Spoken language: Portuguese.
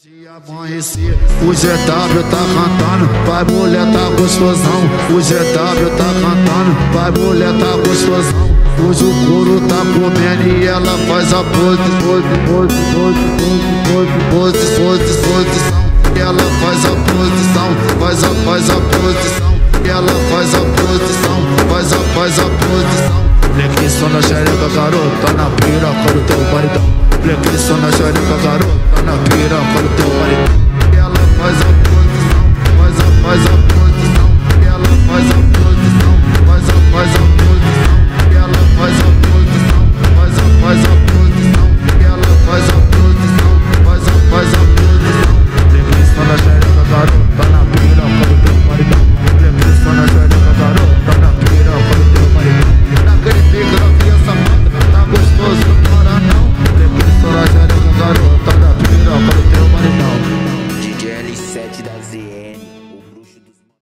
De amanhecer, o GW tá cantando, vai mulher tá gostosão. O GW tá cantando, vai mulher tá gostosão. Hoje o couro tá comendo e ela faz a posição. Ela faz a posição, faz a, faz a posição. Ela faz a posição, faz a, faz a posição. Flexiona na xereca, garota, na piroca do teu maridão. Flexiona na xereca, garota, na piroca do teu 点